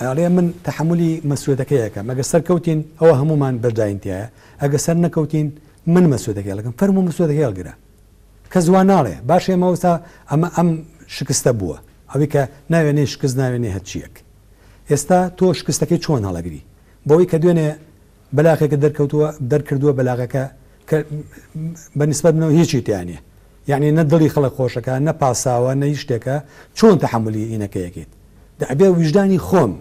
ئەڵێ من تەحەمولی مەسوێتەکەی ئەکەم ئەگەر سەر کەوتین ئەوە هەموومان بەرداین تیایە ئەگەر سەر نەکەوتین من مەسوێتەکەی هەڵەکەم فەرموو مەسوێتەکەی هەڵگرە کەس وا ناڵێ باشە ئێمە ئەوسا ئەمە ئەم شکستە بووە ئەوی کە ناوێنێ شکست ناوێنێ هەرچیەک ئێستا تۆ شکستەکەی چۆن هەڵەگری بۆی کە دوێنێ بەلاغەکە دەرکەوتووە دەرکردووە بەلاغەکە کە بە نیسبەت منەوە هیچی تیا نیە یەعنی نە دڵی خەڵک خۆشەکا نە پاساوە نە هیچ شتێکە چۆن تەحەمولی ئینەکە یەکیت دە ئەبێ ویژدانی خۆم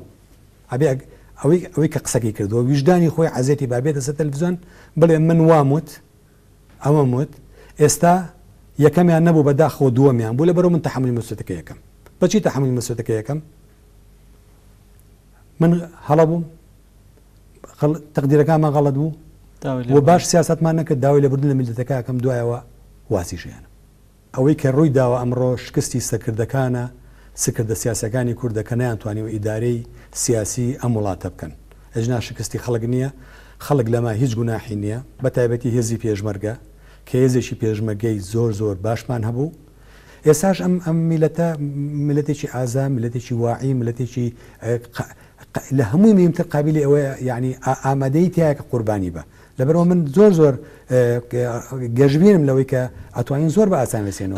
ئەبێ ئەوی ئەوی کە قسەکی کردووە ویژدانی خۆی عەزێتی با بێتە سەر تەلەفزیۆن بڵێ من وام وت ئەوەم وت ئێستا یەکەمیان نەبوو بە داخەوە دووەمیان بوو لە بەرەو من تەحەمولی مسوتەکە یەکەم بەچی تەحەمولی مسوتەکە یەکەم من هەڵە بووم تەقدیرەکانمان غەڵەت بوو و باش سیاستمان نەکرد داوای لە بردن لە میللەتەکەکەم دوایەوە وازیشێنم ئەوەی کە ڕووی داوە ئەمڕۆ شکستی سەکردەکانە سکردە سیاسەکانی کوردە کە نیان توانی و ئیدارەی سیاسی ئەم وڵاتە بکەن ئەجنا شکستی خەڵک نییە خەڵک لەمە هیچ گوناحی نییە بە تایبەتی هێزی پێشمەرگە کە هێزێکی پێشمەگەی زۆر زۆر باشمان هەبوو ئێساش ئەم ئەم میلەتە میلەتێکی ئازا میلەتێکی واعی میلەتێکی لە هەمووی مهمتر قابیلی ئەوەیە یەعنی ئامادەیی تیایە کە قوربانی بە لەبەرئەوە من زۆر زۆر گەشبینم لەوەی کە ئەتوانین زۆر بە ئاسانی بسێنەوە.